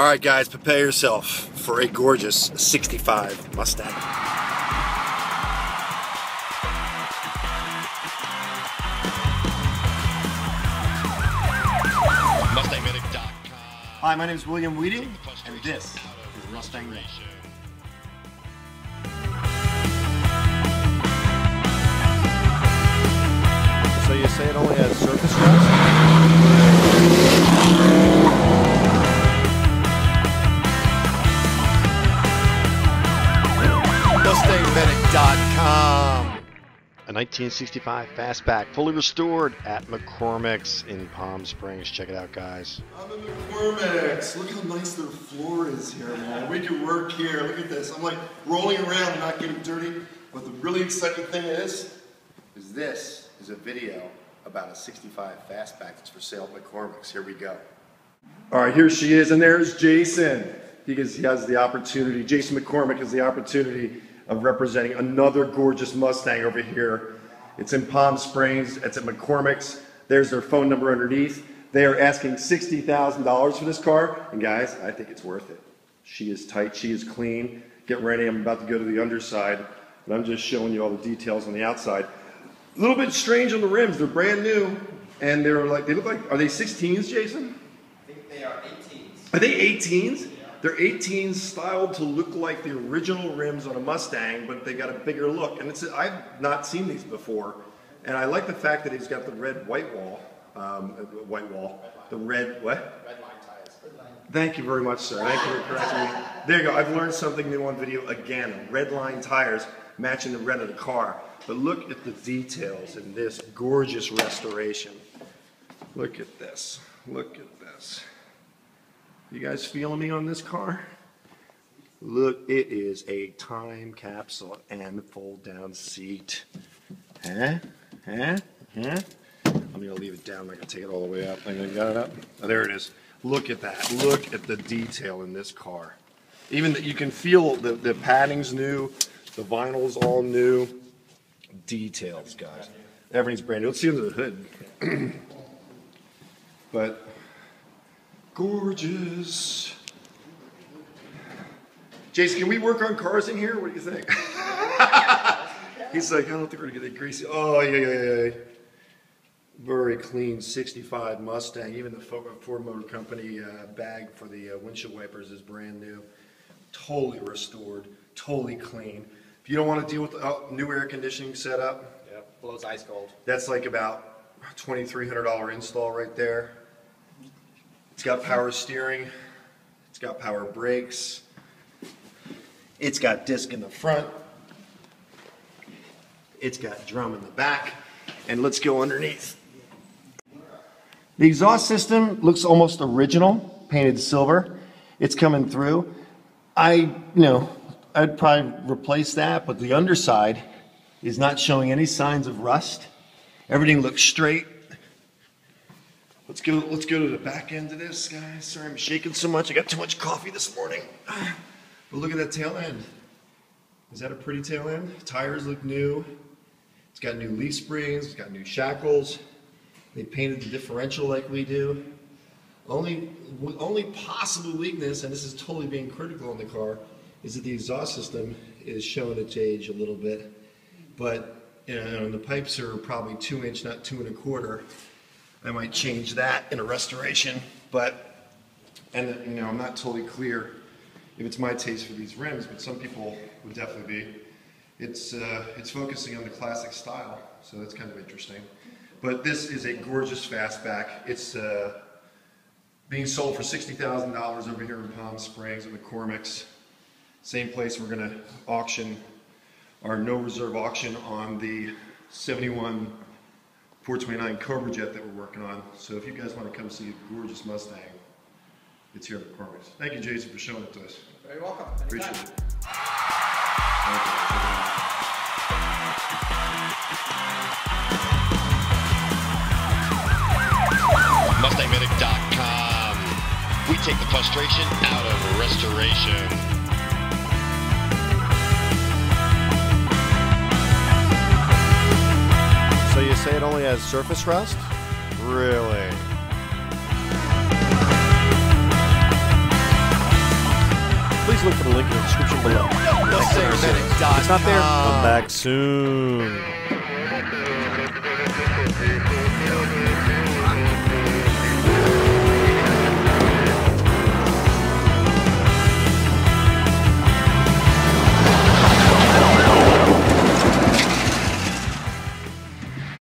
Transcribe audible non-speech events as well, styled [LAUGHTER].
All right, guys, prepare yourself for a gorgeous 65 Mustang. MustangMedic.com. Hi, my name is William Wieting, and this is Mustang Nation. 1965 fastback, fully restored at McCormick's in Palm Springs. Check it out, guys. I'm in McCormick's. Look how nice their floor is here, man. We can work here. Look at this. I'm like rolling around not getting dirty. But the really exciting thing is, is this is a video about a 65 fastback that's for sale at McCormick's. Here we go. All right, here she is, and there's Jason. He, he has the opportunity. Jason McCormick has the opportunity of representing another gorgeous Mustang over here. It's in Palm Springs. It's at McCormick's. There's their phone number underneath. They are asking $60,000 for this car. And guys, I think it's worth it. She is tight. She is clean. Get ready. I'm about to go to the underside. And I'm just showing you all the details on the outside. A little bit strange on the rims. They're brand new. And they're like, they look like, are they 16s, Jason? I think they are 18s. Are they 18s? They're 18s styled to look like the original rims on a Mustang, but they got a bigger look. And it's I've not seen these before, and I like the fact that he's got the red white wall, um, uh, white wall, the red what? Red line tires. Red line. Thank you very much, sir. Thank you for correcting me. There you go. I've learned something new on video again. Red line tires matching the red of the car. But look at the details in this gorgeous restoration. Look at this. Look at this. You guys feeling me on this car? Look, it is a time capsule and fold down seat. Huh? Huh? Huh? I'm gonna leave it down. I'm gonna take it all the way up. I got it up. Oh, there it is. Look at that. Look at the detail in this car. Even that you can feel the, the padding's new, the vinyl's all new. Details, guys. Everything's brand new. Let's see under the hood. [CLEARS THROAT] but gorgeous. Jason, can we work on cars in here? What do you think? [LAUGHS] He's like, I don't think we're gonna get that greasy. Oh yeah, yeah, yeah. Very clean 65 Mustang. Even the Ford Motor Company uh, bag for the uh, windshield wipers is brand new. Totally restored, totally clean. If you don't want to deal with uh, new air conditioning setup, yeah, Blows ice cold. that's like about $2,300 install right there. It's got power steering. It's got power brakes. It's got disc in the front. It's got drum in the back. And let's go underneath. The exhaust system looks almost original, painted silver. It's coming through. I, you know, I'd probably replace that, but the underside is not showing any signs of rust. Everything looks straight. Let's go, let's go to the back end of this, guys. Sorry I'm shaking so much. I got too much coffee this morning. But look at that tail end. Is that a pretty tail end? Tires look new. It's got new leaf springs, it's got new shackles. They painted the differential like we do. Only, only possible weakness, and this is totally being critical on the car, is that the exhaust system is showing its age a little bit. But, you know, the pipes are probably two inch, not two and a quarter. I might change that in a restoration, but, and, you know, I'm not totally clear if it's my taste for these rims, but some people would definitely be. It's, uh, it's focusing on the classic style, so that's kind of interesting. But this is a gorgeous fastback. It's uh, being sold for $60,000 over here in Palm Springs at McCormick's. Same place we're going to auction our no reserve auction on the 71 429 Cobra Jet that we're working on. So if you guys want to come see a gorgeous Mustang, it's here at McCormick's. Thank you, Jason, for showing it to us. Very welcome. Appreciate it. MustangMedic.com. We take the frustration out of restoration. say it only has surface rust? Really? Please look for the link in the description below. No, no, it's not there. Come back soon.